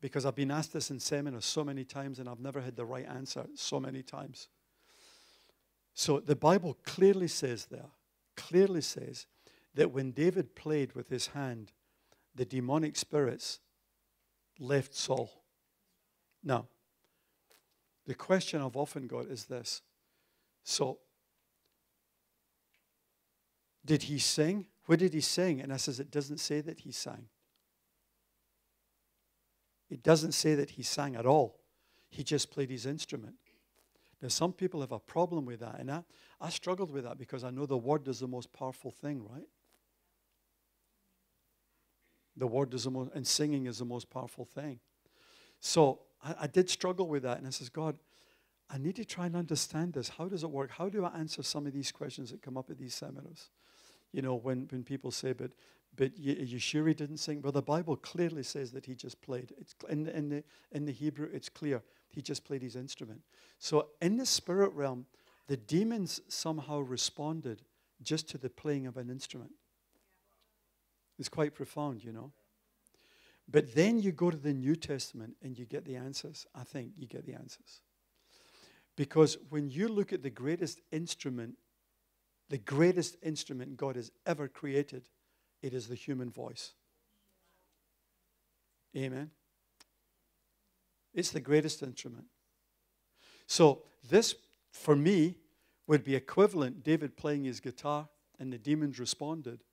Speaker 1: Because I've been asked this in seminars so many times, and I've never had the right answer so many times. So the Bible clearly says there clearly says that when David played with his hand, the demonic spirits left Saul. Now, the question I've often got is this so, did he sing? What did he sing? And I says, it doesn't say that he sang. It doesn't say that he sang at all. He just played his instrument. Now, some people have a problem with that, and I, I struggled with that because I know the word is the most powerful thing, right? The word is the most, and singing is the most powerful thing. So I, I did struggle with that, and I says, God, I need to try and understand this. How does it work? How do I answer some of these questions that come up at these seminars? You know, when, when people say, but, but you, you sure he didn't sing? Well, the Bible clearly says that he just played. It's, in, in, the, in the Hebrew, it's clear. He just played his instrument. So in the spirit realm, the demons somehow responded just to the playing of an instrument. It's quite profound, you know. But then you go to the New Testament and you get the answers. I think you get the answers. Because when you look at the greatest instrument, the greatest instrument God has ever created, it is the human voice. Amen. It's the greatest instrument. So, this, for me, would be equivalent David playing his guitar and the demons responded.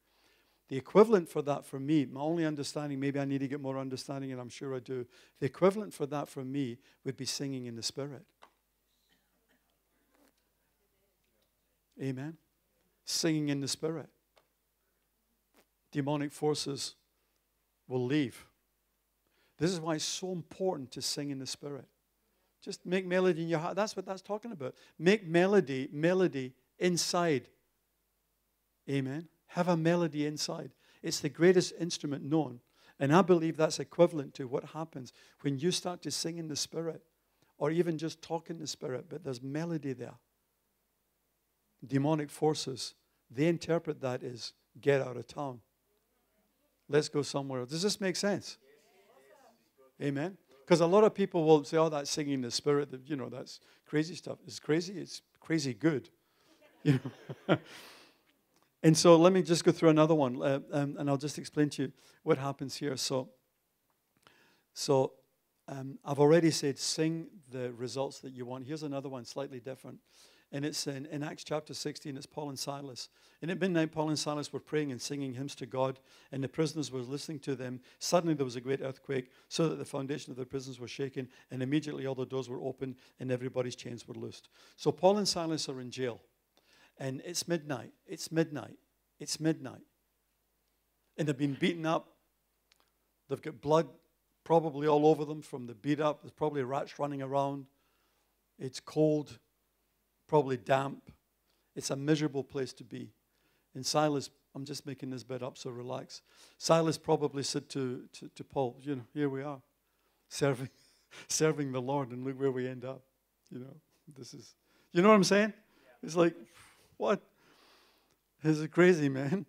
Speaker 1: The equivalent for that for me, my only understanding, maybe I need to get more understanding, and I'm sure I do. The equivalent for that for me would be singing in the Spirit. Amen. Singing in the Spirit. Demonic forces will leave. This is why it's so important to sing in the Spirit. Just make melody in your heart. That's what that's talking about. Make melody, melody inside. Amen. Have a melody inside. It's the greatest instrument known. And I believe that's equivalent to what happens when you start to sing in the Spirit or even just talk in the Spirit, but there's melody there. Demonic forces, they interpret that as get out of town. Let's go somewhere else. Does this make sense? Amen. Because a lot of people will say, oh, that's singing the Spirit. You know, that's crazy stuff. It's crazy. It's crazy good. You know? And so let me just go through another one, uh, um, and I'll just explain to you what happens here. So, so um, I've already said sing the results that you want. Here's another one, slightly different. And it's in, in Acts chapter 16, it's Paul and Silas. And at midnight, Paul and Silas were praying and singing hymns to God, and the prisoners were listening to them. Suddenly there was a great earthquake, so that the foundation of the prisons was shaken, and immediately all the doors were opened, and everybody's chains were loosed. So Paul and Silas are in jail. And it's midnight. It's midnight. It's midnight. And they've been beaten up. They've got blood probably all over them from the beat up. There's probably rats running around. It's cold, probably damp. It's a miserable place to be. And Silas, I'm just making this bit up, so relax. Silas probably said to, to, to Paul, You know, here we are, serving, serving the Lord, and look where we end up. You know, this is, you know what I'm saying? It's like, what? This is crazy, man.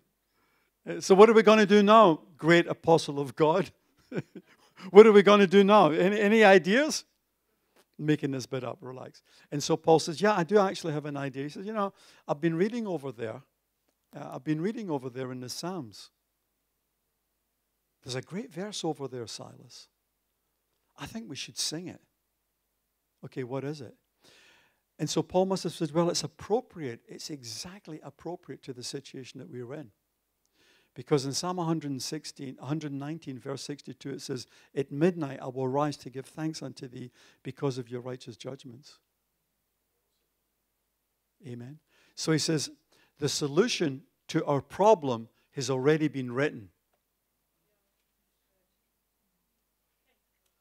Speaker 1: Uh, so, what are we going to do now, great apostle of God? what are we going to do now? Any, any ideas? Making this bit up, relax. And so Paul says, Yeah, I do actually have an idea. He says, You know, I've been reading over there. Uh, I've been reading over there in the Psalms. There's a great verse over there, Silas. I think we should sing it. Okay, what is it? And so Paul must have said, well, it's appropriate. It's exactly appropriate to the situation that we are in. Because in Psalm 116, 119, verse 62, it says, At midnight I will rise to give thanks unto thee because of your righteous judgments. Amen. So he says, the solution to our problem has already been written.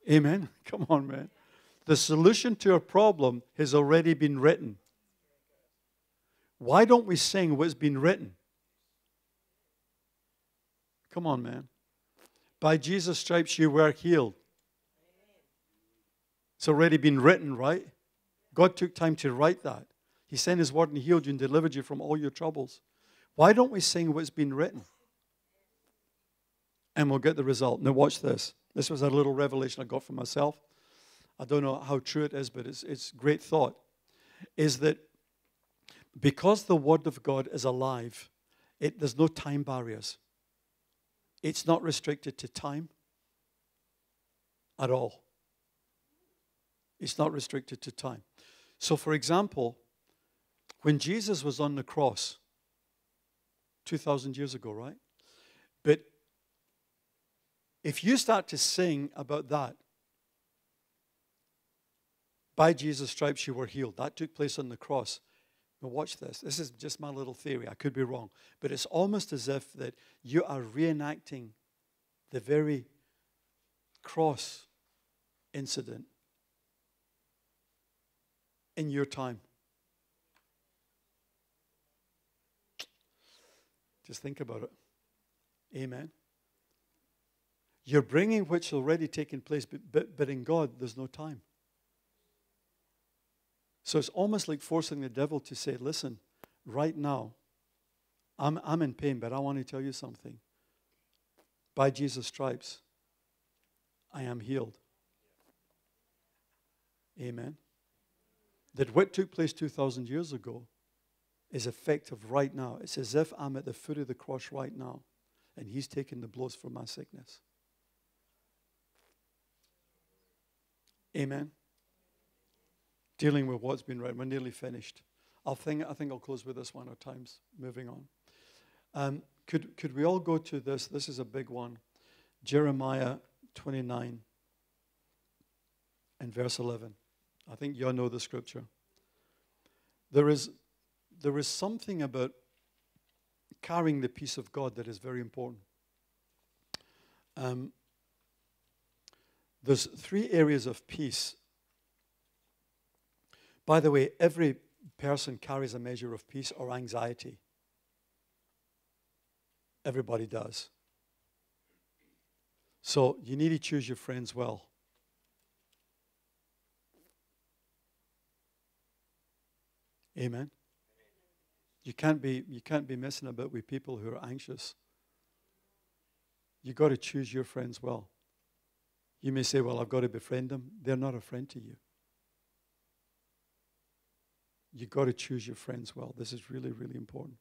Speaker 1: Amen. Come on, man. The solution to a problem has already been written. Why don't we sing what's been written? Come on, man. By Jesus' stripes you were healed. It's already been written, right? God took time to write that. He sent His word and healed you and delivered you from all your troubles. Why don't we sing what's been written? And we'll get the result. Now, watch this. This was a little revelation I got for myself. I don't know how true it is, but it's, it's great thought, is that because the Word of God is alive, it, there's no time barriers. It's not restricted to time at all. It's not restricted to time. So, for example, when Jesus was on the cross, 2,000 years ago, right? But if you start to sing about that, by Jesus' stripes you were healed. That took place on the cross. Now watch this. This is just my little theory. I could be wrong. But it's almost as if that you are reenacting the very cross incident in your time. Just think about it. Amen. You're bringing what's already taken place, but, but, but in God, there's no time. So it's almost like forcing the devil to say, listen, right now, I'm, I'm in pain, but I want to tell you something. By Jesus' stripes, I am healed. Amen. That what took place 2,000 years ago is effective right now. It's as if I'm at the foot of the cross right now, and He's taking the blows for my sickness. Amen dealing with what's been written. We're nearly finished. I'll think, I think I'll close with this one. Our time's moving on. Um, Could, could we all go to this? This is a big one. Jeremiah 29 and verse 11. I think you all know the scripture. There is, there is something about carrying the peace of God that is very important. Um, there's three areas of peace. By the way, every person carries a measure of peace or anxiety. Everybody does. So you need to choose your friends well. Amen. You can't be you can't be messing about with people who are anxious. You've got to choose your friends well. You may say, Well, I've got to befriend them. They're not a friend to you. You've got to choose your friends well. This is really, really important.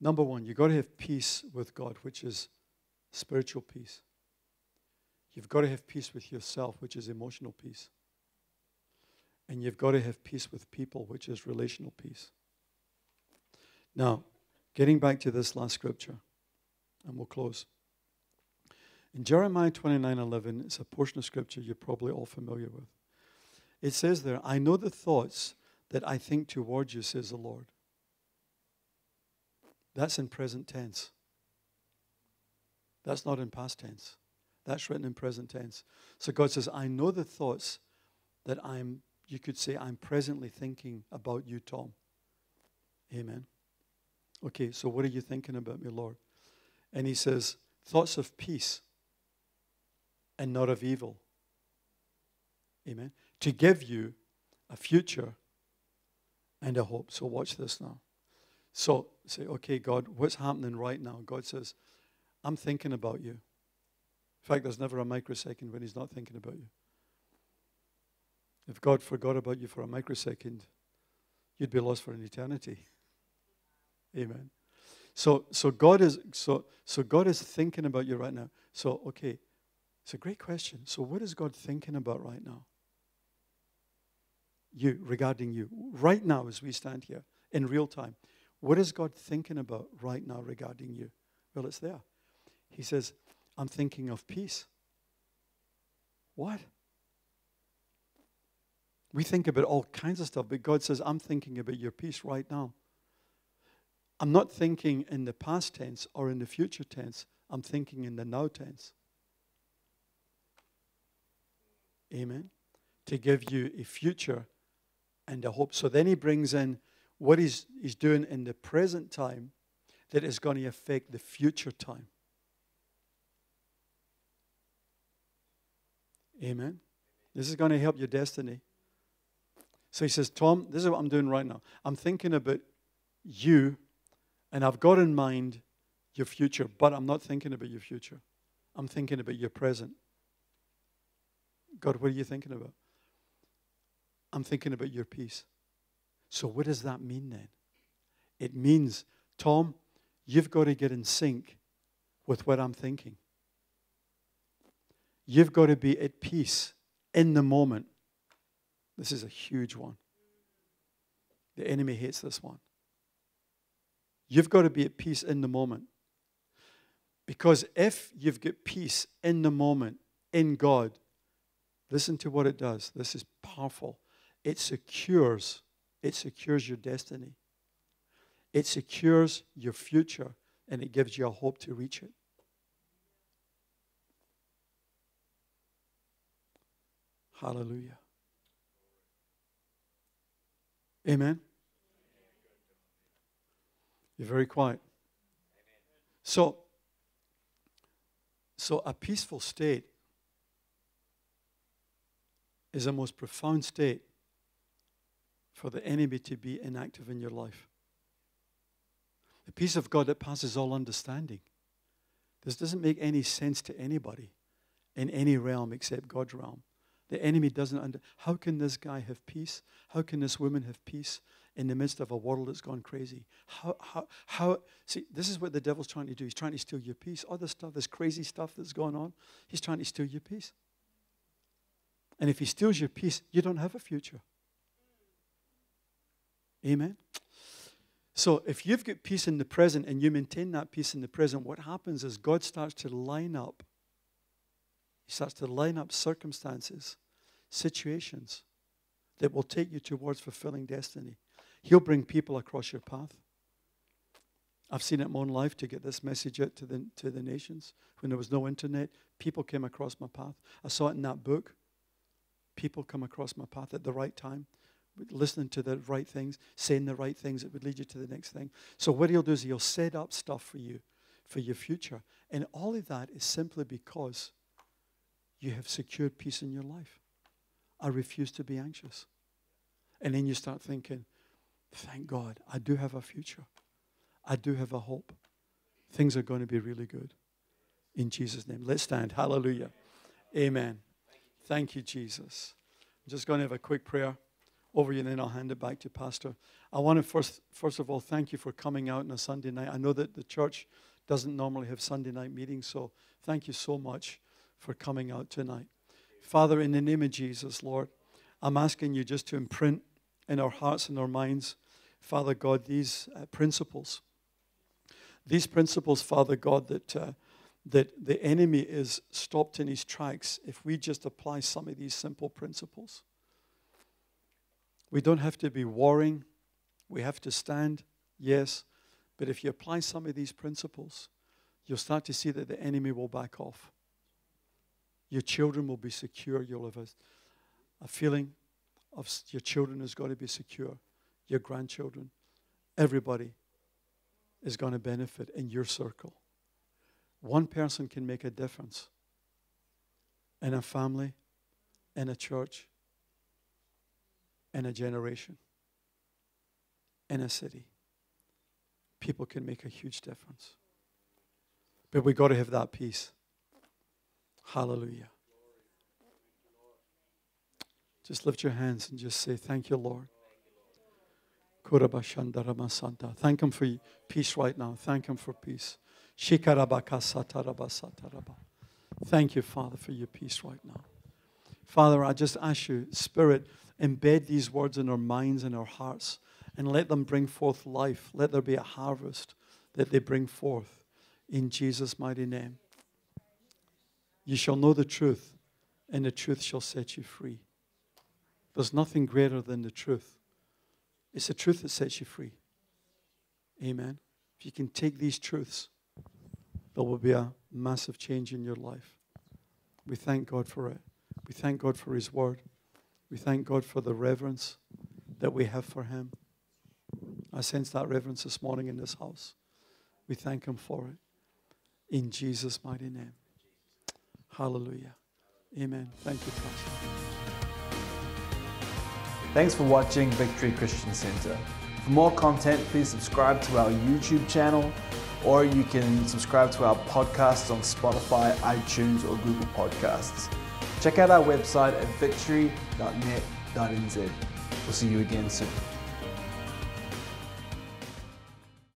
Speaker 1: Number one, you've got to have peace with God, which is spiritual peace. You've got to have peace with yourself, which is emotional peace. And you've got to have peace with people, which is relational peace. Now, getting back to this last scripture, and we'll close. In Jeremiah 29 11, it's a portion of scripture you're probably all familiar with. It says there, I know the thoughts that I think towards you, says the Lord. That's in present tense. That's not in past tense. That's written in present tense. So God says, I know the thoughts that I'm, you could say, I'm presently thinking about you, Tom. Amen. Okay, so what are you thinking about me, Lord? And he says, thoughts of peace and not of evil. Amen. To give you a future and a hope. So watch this now. So say, okay, God, what's happening right now? God says, I'm thinking about you. In fact, there's never a microsecond when He's not thinking about you. If God forgot about you for a microsecond, you'd be lost for an eternity. Amen. So, so God is so so God is thinking about you right now. So, okay, it's a great question. So, what is God thinking about right now? You, regarding you. Right now, as we stand here in real time, what is God thinking about right now regarding you? Well, it's there. He says, I'm thinking of peace. What? We think about all kinds of stuff, but God says, I'm thinking about your peace right now. I'm not thinking in the past tense or in the future tense, I'm thinking in the now tense. Amen. To give you a future and a hope. So then he brings in what he's, he's doing in the present time that is going to affect the future time. Amen. This is going to help your destiny. So he says, Tom, this is what I'm doing right now. I'm thinking about you, and I've got in mind your future, but I'm not thinking about your future. I'm thinking about your present. God, what are you thinking about? I'm thinking about your peace. So, what does that mean then? It means, Tom, you've got to get in sync with what I'm thinking. You've got to be at peace in the moment. This is a huge one. The enemy hates this one. You've got to be at peace in the moment. Because if you've got peace in the moment in God, Listen to what it does. This is powerful. It secures, it secures your destiny. It secures your future and it gives you a hope to reach it. Hallelujah. Amen. You're very quiet. So, so a peaceful state is a most profound state for the enemy to be inactive in your life. The peace of God that passes all understanding. This doesn't make any sense to anybody in any realm except God's realm. The enemy doesn't under how can this guy have peace? How can this woman have peace in the midst of a world that's gone crazy? How how how see this is what the devil's trying to do. He's trying to steal your peace. All this stuff, this crazy stuff that's going on, he's trying to steal your peace. And if he steals your peace, you don't have a future. Amen. So if you've got peace in the present and you maintain that peace in the present, what happens is God starts to line up. He starts to line up circumstances, situations that will take you towards fulfilling destiny. He'll bring people across your path. I've seen it in my own life to get this message out to the, to the nations. When there was no internet, people came across my path. I saw it in that book. People come across my path at the right time listening to the right things, saying the right things that would lead you to the next thing. So what he'll do is he'll set up stuff for you, for your future. And all of that is simply because you have secured peace in your life. I refuse to be anxious. And then you start thinking, thank God, I do have a future. I do have a hope. Things are going to be really good. In Jesus' name. Let's stand. Hallelujah. Amen. Thank you, Jesus. I'm just going to have a quick prayer over you, and then I'll hand it back to Pastor. I want to first, first of all thank you for coming out on a Sunday night. I know that the church doesn't normally have Sunday night meetings, so thank you so much for coming out tonight. Father, in the name of Jesus, Lord, I'm asking you just to imprint in our hearts and our minds, Father God, these uh, principles. These principles, Father God, that, uh, that the enemy is stopped in his tracks if we just apply some of these simple principles. We don't have to be warring. We have to stand, yes. But if you apply some of these principles, you'll start to see that the enemy will back off. Your children will be secure. You'll have a, a feeling of your children is going to be secure. Your grandchildren, everybody is going to benefit in your circle. One person can make a difference in a family, in a church, in a generation, in a city. People can make a huge difference. But we've got to have that peace. Hallelujah. Just lift your hands and just say, Thank you, Lord. Thank Him for peace right now. Thank Him for peace. Thank you, Father, for your peace right now. Father, I just ask you, Spirit, embed these words in our minds and our hearts and let them bring forth life. Let there be a harvest that they bring forth in Jesus' mighty name. You shall know the truth, and the truth shall set you free. There's nothing greater than the truth. It's the truth that sets you free. Amen. If you can take these truths, there will be a massive change in your life. We thank God for it. We thank God for His word. We thank God for the reverence that we have for Him. I sense that reverence this morning in this house. We thank Him for it. In Jesus' mighty name. Hallelujah. Amen. Thank you, Pastor.
Speaker 2: Thanks for watching Victory Christian Centre. For more content, please subscribe to our YouTube channel or you can subscribe to our podcasts on Spotify, iTunes, or Google Podcasts. Check out our website at victory.net.nz. We'll see you again soon.